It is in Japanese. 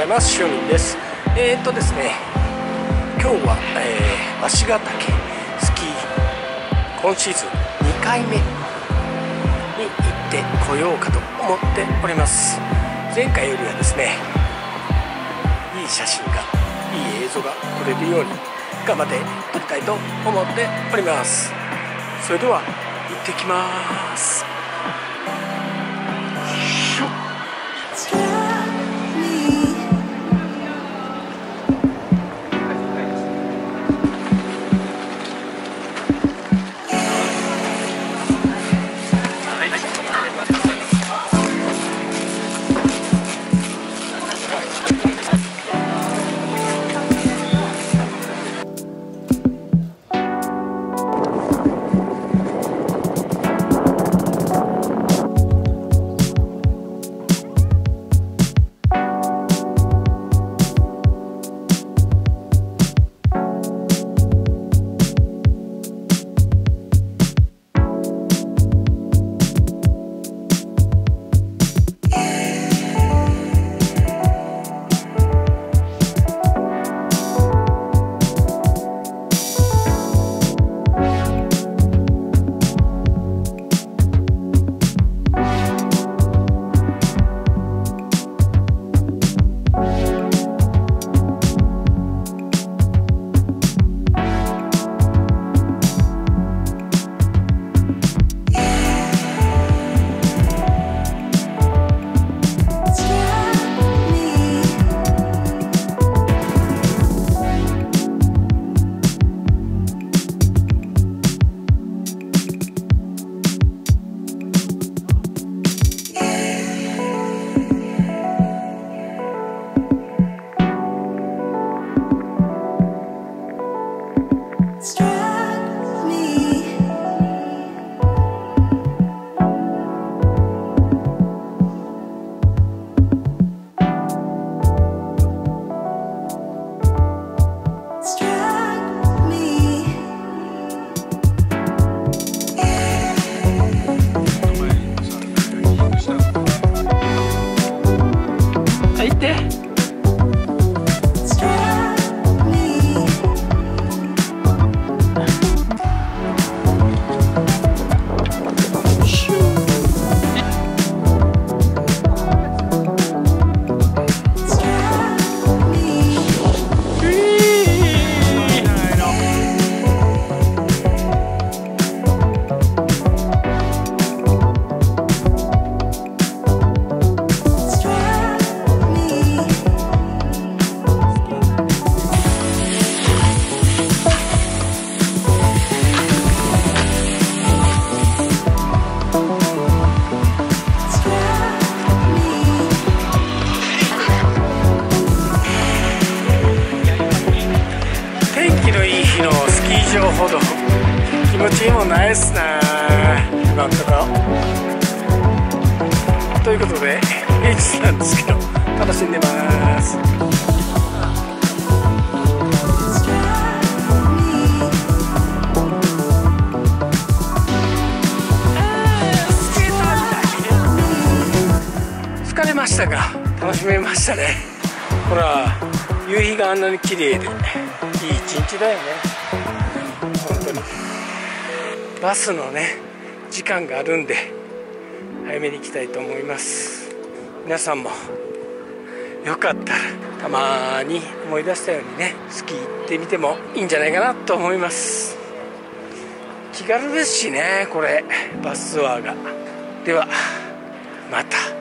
ざいます。しおみんです。えー、っとですね今日は、えー、足ヶ岳スキー今シーズン2回目に行ってこようかと思っております。前回よりはですねいい写真がいい映像が撮れるように頑張って撮りたいと思っております。それでは行ってきます。以上ほど気持ちいいもんないっすな今んとこということで平日なんですけど楽しんでます。疲れましたが楽しめましたね。ほら夕日があんなに綺麗でいい一日だよね。バスのね時間があるんで早めに行きたいと思います。皆さんもよかったらたまに思い出したようにねスキー行ってみてもいいんじゃないかなと思います。気軽ですしねこれバスツアーが。ではまた。